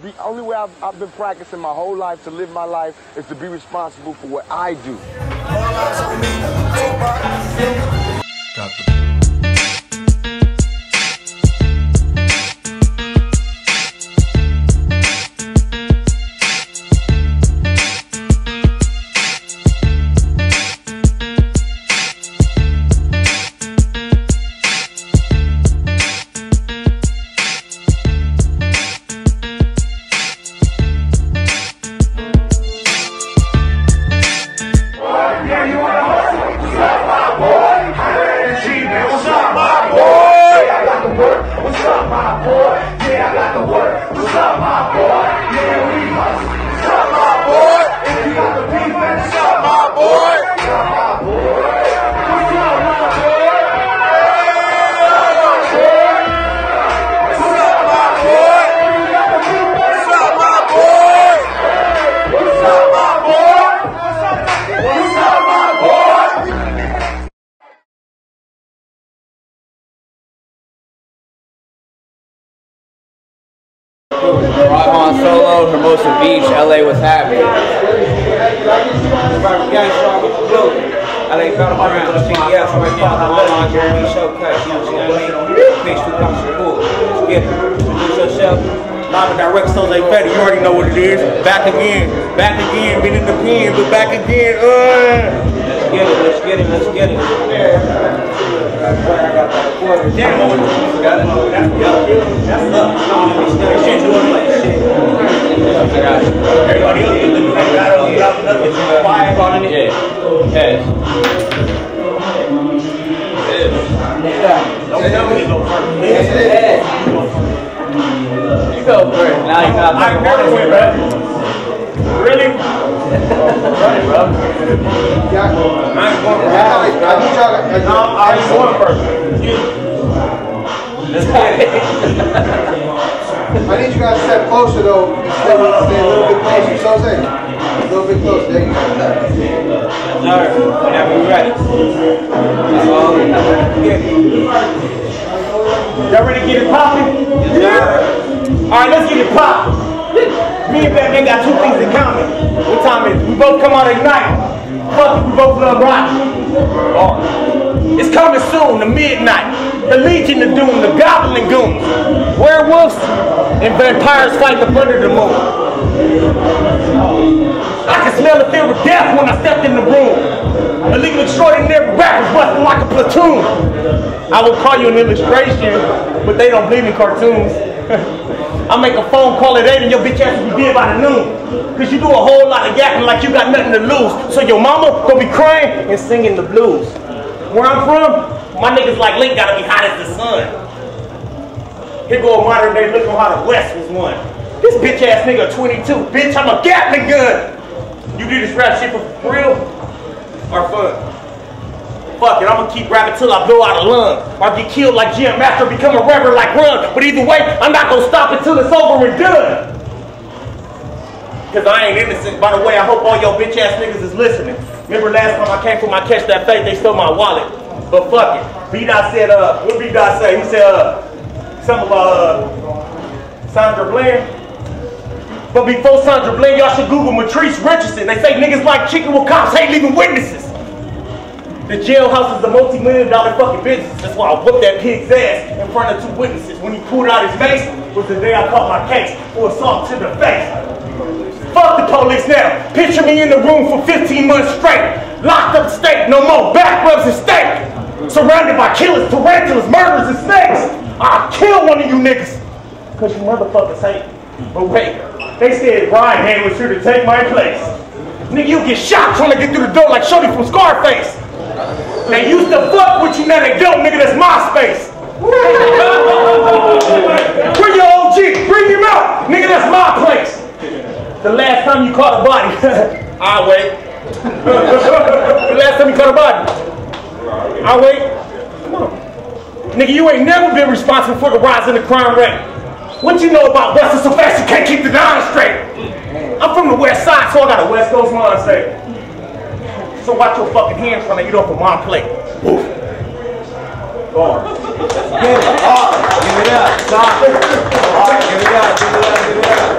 the only way I've, I've been practicing my whole life to live my life is to be responsible for what I do. Got the Beach, LA was happy. LA what. Introduce yourself. Live and direct, Jose Fetty, you already know what it is. Back again, back again, been in the pen, but back again, uh. Let's get it, let's get it, let's get it. Damn, it. That's that's up. Everybody else is looking like got it, got nothing. Quiet on it. Yeah. Yes. You go first. You got I never win, bro. Really? It, bro. I ain't going first. No, I ain't going first. It. I need you guys to step closer though, and stay, a little bit closer. So say, a little bit closer. There you go. Alright, whenever you're ready. All. Y'all ready to get it popping? Yeah. Alright, let's get it popping. Me and Batman got two things in common. What time is? We both come out at night. Fuck we both love rock. Alright. It's coming soon, the midnight. The Legion of Doom, the Goblin Goons. Werewolves and vampires fight up under the moon. I can smell the fear of death when I stepped in the room. Of extraordinary rappers busting like a platoon. I will call you an illustration, but they don't believe in cartoons. I make a phone call at 8 and your bitch ass will be dead by the noon. Cause you do a whole lot of yapping like you got nothing to lose. So your mama gonna be crying and singing the blues. Where I'm from, my niggas like Link gotta be hot as the sun. Here go a modern day look on how the West was won. This bitch ass nigga 22. Bitch, I'm a Gatling gun. You do this rap shit for real or fun? Fuck it, I'm gonna keep rapping till I blow out a lung. Or get killed like Jam Master, become a reverend like Run. But either way, I'm not gonna stop until it's over and done. Cause I ain't innocent. By the way, I hope all your bitch ass niggas is listening. Remember last time I came for my catch that fade, they stole my wallet. But fuck it. B Dot said, uh, what B Dot say? He said, uh, something about uh, Sandra Bland. But before Sandra Bland, y'all should Google Mitrice Richardson. They say niggas like chicken with cops hate leaving witnesses. The jailhouse is a multi-million dollar fucking business. That's why I whooped that pig's ass in front of two witnesses. When he pulled out his face was the day I caught my case for assault to the face. Fuck the police now. Picture me in the room for 15 months straight. Locked up state, no more back rubs and steak. Surrounded by killers, tarantulas, murderers, and snakes. I'll kill one of you niggas. Cause you motherfuckers hate. me. But wait, they said Brian Hand was here to take my place. Nigga, you get shot trying to get through the door like Shorty from Scarface. They used to fuck with you, now they don't, nigga, that's my space. Bring your OG, bring him out. Nigga, that's my place. The last time you caught a body, I'll wait. the last time you caught a body, I'll wait. Come on. Nigga, you ain't never been responsible for the rise in the crime rate. What you know about busting so fast you can't keep the nine straight? I'm from the west side, so I got a West Coast mindset. So watch your fucking hands when I eat off of my plate. Woof. Hard. Give it hard. Give it up. Stop. Give it up. Give it up. Give it up.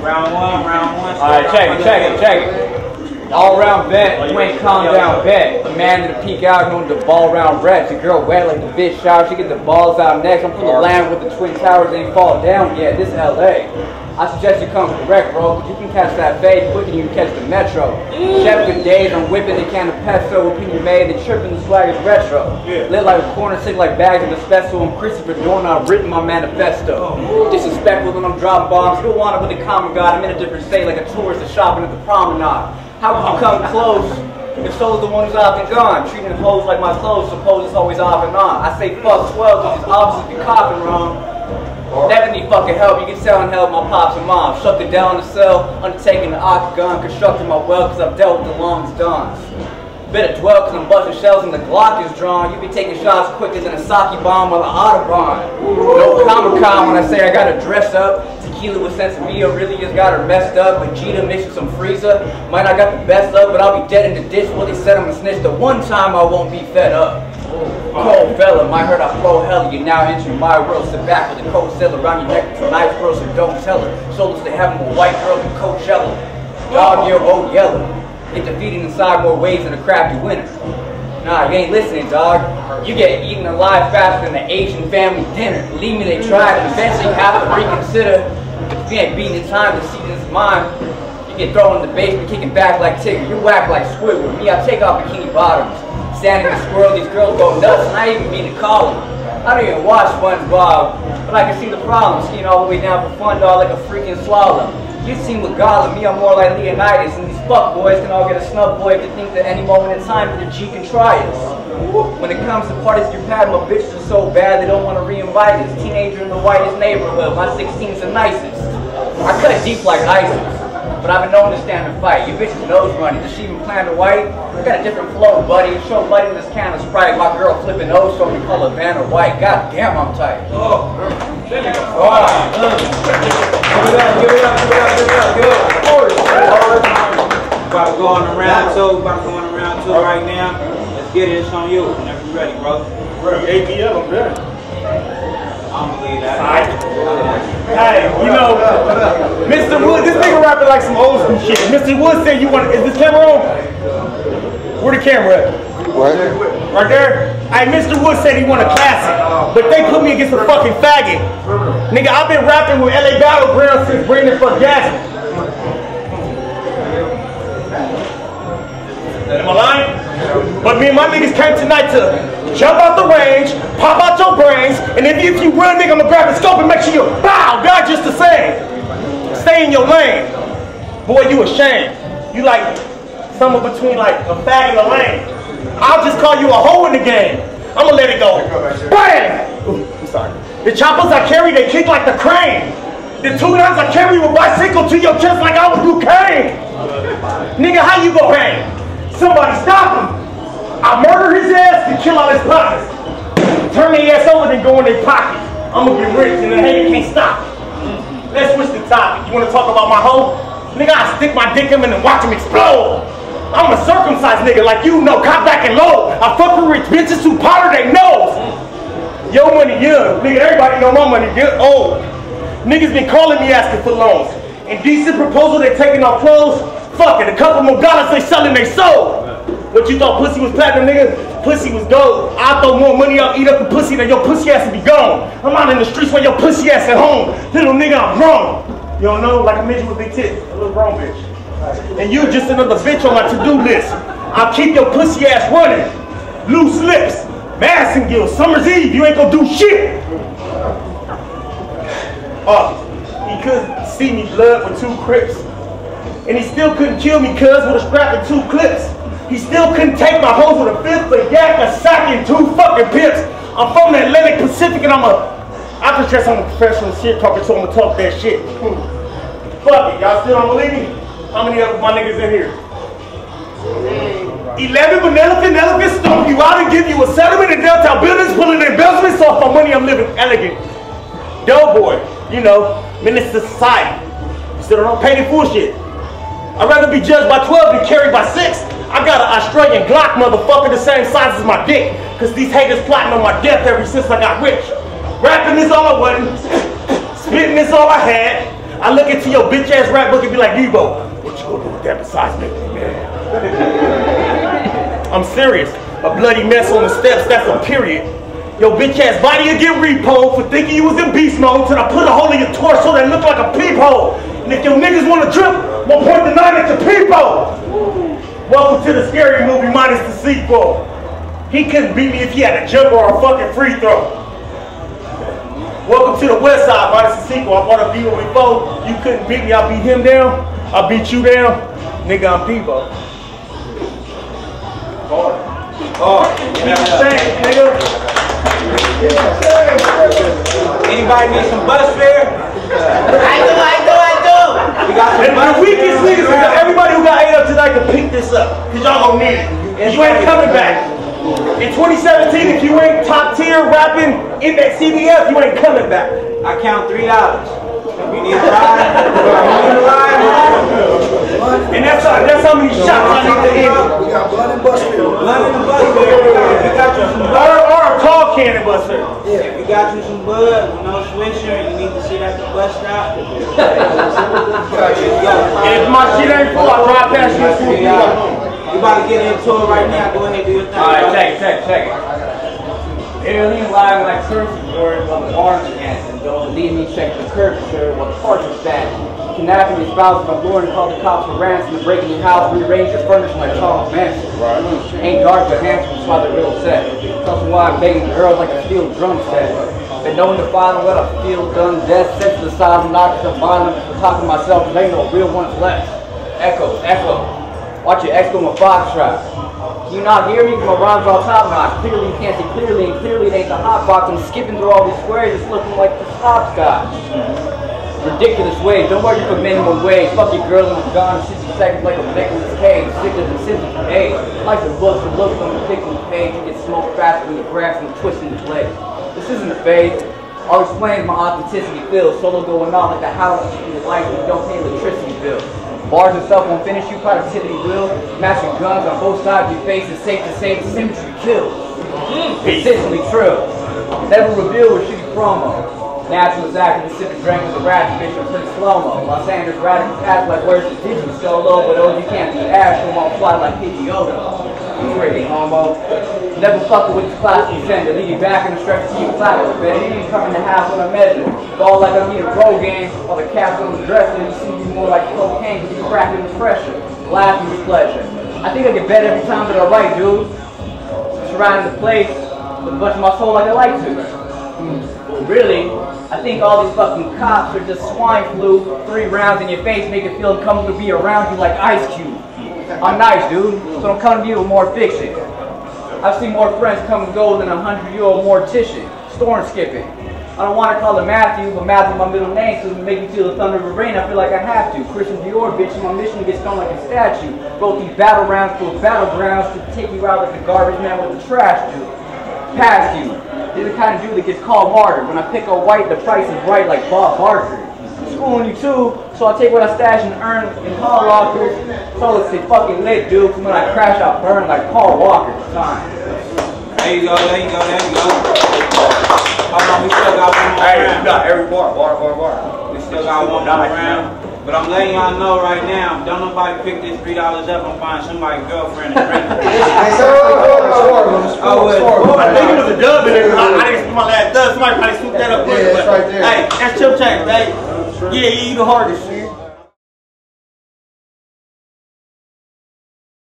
Round one, round one. All right, check it, check it, check it. All round bet, you ain't calm down bet. Man to peek out, going to the ball round rats. The girl wet like the bitch shower, she get the balls out next. I'm from the land with the twin towers ain't fall down yet. This LA. I suggest you come correct, bro, you can catch that fade quicker than you can catch the metro. Chef good days, I'm whipping the can of pesto, opinion made, and tripping the swag is retro. Lit like a corner, sick like bags of espresso. I'm Christopher Dorner, I've written my manifesto. Oh. Disrespectful when I'm dropping bombs, still want it with the common god. I'm in a different state like a tourist that's shopping at the promenade. How can you come close? If so's the one who's off and gone, treating the hoes like my clothes, suppose it's always off and on. I say fuck 12 because it's obviously be coughing wrong. Never need fucking help, you can tell and help my pops and mom. Shut it down the cell, undertaking the octagon, constructing my well cause I've dealt with the longest dons. Better dwell cause I'm busting shells and the Glock is drawn. You be taking shots quicker than a sake bomb or the Autobahn. No Comic Con when I say I gotta dress up. Tequila with Sensibia really just got her messed up. Vegeta mixing some freezer. Might not got the best luck, but I'll be dead in the ditch. What they said I'm gonna snitch. The one time I won't be fed up. Cold fella, might hurt I flow hell. You now entering my world. Sit back with a cold sail around your neck. Tonight's girl, so don't tell her. Shoulders to heaven with white girls and Coachella. Dog year old yellow. Get defeated inside more ways than a crafty winner. Nah, you ain't listening, dog. You get eaten alive faster than an Asian family dinner. Believe me, they tried, and eventually have to reconsider. If you ain't beating the time to see this mind, you get thrown in the basement, kicking back like Tigger. You whack like Squidward. Me, I take off bikini bottoms. Standing in the squirrel, these girls go nuts, and I even mean to call them. I don't even watch SpongeBob, but I can see the problem. Skiing all the way down for fun, dog, like a freaking slalom. You seem with God, me, I'm more like Leonidas, and these fuck boys can all get a snub boy if they think that any moment in time the G can try us. When it comes to parties you've had, my bitches are so bad they don't want to re-invite us. Teenager in the whitest neighborhood, my 16's the nicest. I cut deep like ISIS, but I've been known to stand and fight. Your bitch's nose running, does she even plan to white? I got a different flow, buddy. Show buddy in this can of Sprite. My girl flipping nose, so we call her Vanna White. God damn, I'm tight. Oh. Give it up, give it up, give it up, give it up, give it up. About to go on the round two, about to go on the round two right now. Let's get it, it's on you. Whenever you're ready, bro. ABL, I'm ready. I don't believe that. Hey, you know, Mr. Wood, this nigga rapping like some old school shit. Mr. Wood said you want, is this camera on? Where the camera at? What? Right there? Hey, Mr. Wood said he want a classic, but they put me against a fucking faggot. Nigga, I've been rapping with LA Battleground since Brandon Fugazi. Am I lying? But me and my niggas came tonight to jump out the range, pop out your brains, and if you, if you run, nigga, I'ma grab the scope and make sure you bow, God just the same. Stay in your lane. Boy, you ashamed. You like somewhere between like a fag and a lame. I'll just call you a hoe in the game. I'ma let it go. Bam! Ooh, I'm sorry. The choppers I carry, they kick like the crane. The two guns I carry with bicycle to your chest like I was Duquesne. Nigga, how you go hang? Somebody stop him. I murder his ass and kill all his pockets. Turn their ass over and go in their pocket. I'm gonna get rich and the hater can't stop it. Let's switch the topic. You wanna talk about my hoe? Nigga, I stick my dick in him and watch him explode. I'm a circumcised nigga like you know, cop back and low. I fuck with rich bitches who powder their nose. Yo money young, nigga, everybody know my money good old. Oh. Niggas been calling me asking for loans. Indecent proposal, they taking off clothes. Fuck it, a couple more dollars, they selling their soul. What you thought pussy was platinum, nigga? Pussy was gold. I throw more money out, eat up the pussy than your pussy ass to be gone. I'm out in the streets where your pussy ass at home. Little nigga, I'm grown. You don't know, like a midget with big tits, a little grown bitch. And you just another bitch on my to-do list. I'll keep your pussy ass running. Loose lips, Madison Summer's Eve, you ain't gonna do shit. Oh, he couldn't see me blood with two crips. And he still couldn't kill me cuz with a strap and two clips. He still couldn't take my hose with a fifth, a yak, a sack, and two fucking pips. I'm from the Atlantic Pacific and I'm a, I can stress I'm a professional shit talker, so I'm gonna talk that shit. Fuck it, y'all still don't believe me? How many of my niggas in here? 11 vanilla can stomp you out and give you a settlement in downtown buildings, pulling embezzlements off my money. I'm living elegant. Doughboy, you know, Menace II Society. Still don't pay the full shit. I'd rather be judged by 12 than carried by 6. I got an Australian Glock motherfucker the same size as my dick. Cause these haters plotting on my death ever since I got rich. Rapping is all I wasn't. Spitting is all I had. I look into your bitch ass rap book and be like, Debo, what you gonna do with that besides make me mad? I'm serious. A bloody mess on the steps, that's a period. Your bitch ass body will get repoed for thinking you was in beast mode till I put a hole in your torso that looked like a peephole. And if your niggas wanna drip, we'll point the nine at your peephole. Welcome to the scary movie minus the sequel. He couldn't beat me if he had a jump or a fucking free throw. Welcome to the West Side minus the sequel. I bought a Vivo before. You couldn't beat me. I beat him down. I beat you down. Nigga, I'm Debo. Oh, Same, nigga. Anybody need some bus fare? I do, I do, I do. We got some And bus the weakest niggas everybody who got ate up tonight can pick this up. Cause y'all gonna need it. 'Cause you ain't coming back. In 2017, if you ain't top tier rapping in that CDF, you ain't coming back. I count three dollars. You need a ride? You need a ride? And that's how, that's how many shots I need to end. We got blood and bus fare. Blood in the bus fare. If you got you some Or, bud, or a tall cannon buster. if you got you some bud, with no switcher, you need to sit at the bus stop. And if my shit ain't full, I drive past you and you. You about to get into it right now. Go in there, do your thing. Alright, check it, check it, check it. Like curses words on the arms against and don't leave me check the curvature what the parts are stand. Kidnapping your spouse my lord and call the cops for ransom and breaking your house, rearrange your furniture like Charles Manson. Right. Ain't dark but handsome, that's why they're real set. That's why I'm begging girls like a steel drum set. Been known to find what I feel done, death, sent to the side, knocked to violence, for talking myself, ain't no real ones left. Echo, echo. Watch your echo my fox trap. You not hear me? My rhymes all top notch. Clearly you can't see clearly, and clearly it ain't the hot box. I'm skipping through all these squares, it's looking like the hopscotch. Ridiculous ways, don't worry for minimum wage. Fuck your girl in the gun, 60 seconds like a Nicolas Cage. Sicker than symptoms from age. Like the books that looks on the victim's page, you get smoked faster than the grass and twist in the blade. This isn't a phase. I'll explain my authenticity feels. Solo going on like the house in the light when you don't pay electricity bill. Bars itself won't finish you, productivity will. Matching guns on both sides of your face, it's safe to say the symmetry kills. Consistently true. Never reveal or shitty promo. Natural is active, Pacific drink with a rat bitch or pretty slow-mo. Los Angeles radicals act like where's the digit solo, but oh you can't be ash, come on fly like Pidgeotto. You crazy homo. Never fucking with the class contender, leave you back in the stretch to you with it. You ain't coming to half when I measure. Ball like I'm in a pro game, while the cap's on the dresser, you see me more like cocaine, you cracking the pressure. Laughing with pleasure. I think I get better every time that I write, dude. Surrounding the place with a bunch of my soul like I like to. Really, I think all these fucking cops are just swine flu. Three rounds in your face make it feel uncomfortable to be around you like Ice Cube. I'm nice, dude, so I'm coming to you with more fiction. I've seen more friends come and go than a hundred year old mortician. Storm skipping. I don't want to call it Matthew, but Matthew's my middle name, so to make me feel the thunder of the rain, I feel like I have to. Christian Dior, bitch, my mission gets thrown like a statue. Wrote these battle rounds battlegrounds to take you out like the garbage man with the trash dude. Past you. You're the kind of dude that gets called martyr. When I pick a white, the price is right like Bob Barker. Schooling you too, so I take what I stash and earn in Paul Walker. So it's fucking lit, dude. 'cause when I crash, I burn like Paul Walker. Time. There you go, there you go, there you go. Hold on, we still got one more Hey, you round. got every bar, bar, bar, bar. We still got one more round. But I'm letting y'all know right now, don't nobody pick this three dollars up and find somebody's girlfriend to drink. Hey, so, Oh, well, I think it was a dub in there. I, I didn't see my last dub. Somebody probably swooped that up. Yeah, it's right there. Hey, that's chip check, babe. Yeah, you the hardest.